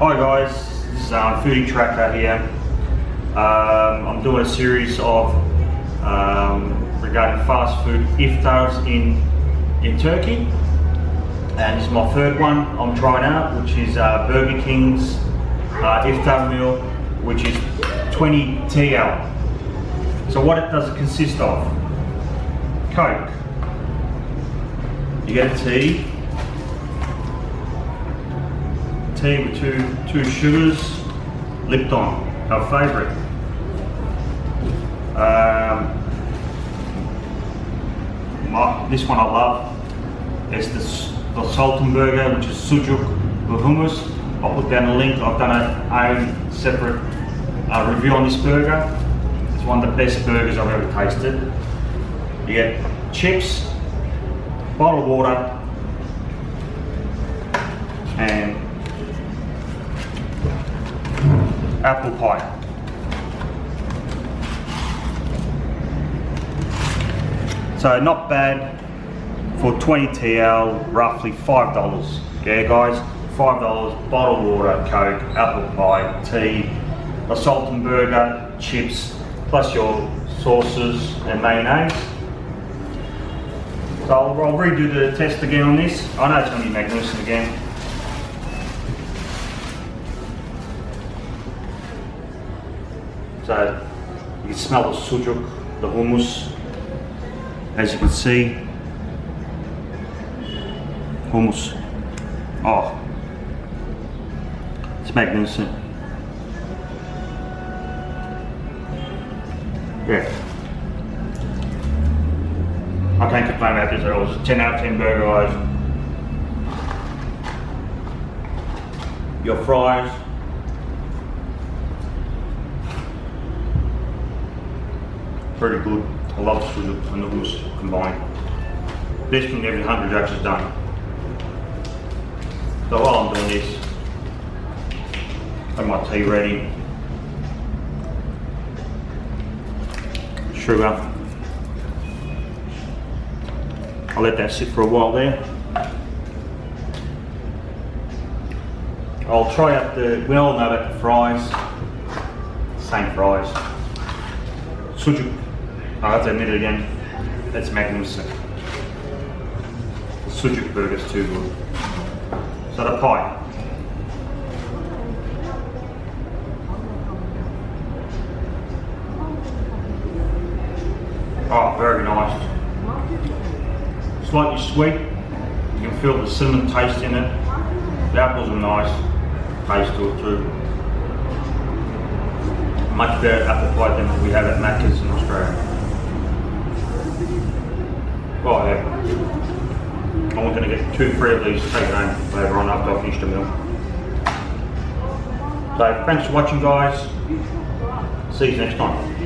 Hi guys, this is um, Foodie Trekker here. Um, I'm doing a series of um, regarding fast food iftars in in Turkey, and this is my third one I'm trying out, which is uh, Burger King's uh, iftar meal, which is 20 TL. So what it does it consist of? Coke. You get a tea, tea with two two sugars, Lipton, our favourite. Um, my, this one I love. It's the, the Sultan Burger, which is sujuk with hummus. I'll put down a link. I've done a own separate uh, review on this burger. It's one of the best burgers I've ever tasted. You get chips, bottled water, and apple pie. So not bad for 20 TL, roughly five dollars. Yeah, guys, five dollars. Bottled water, coke, apple pie, tea, a Sultan burger, chips, plus your sauces and mayonnaise. So I'll, I'll redo the test again on this. I know it's going to be magnificent again. So you can smell the sujuk, the hummus. As you can see, hummus. Oh, it's magnificent. Yeah. I can't complain about this at all. It's a 10 out of 10 burger, guys. Your fries. Pretty good. I love the sugar and the hummus combined. Thing every Hungry Jacks is done. So while I'm doing this, have my tea ready. Sugar. I'll let that sit for a while there. I'll try out the, we all know about the fries. Same fries. Sujuk. I have to admit it again. That's magnificent. The sujuk burger's too good. So the pie. Oh, very nice. Slightly sweet. You can feel the cinnamon taste in it. The apples are nice. Taste to it too. Much better apple pie than we have at Macca's in Australia. I'm going to get two, three of these taken home later on after I finish the meal. So thanks for watching guys. See you next time.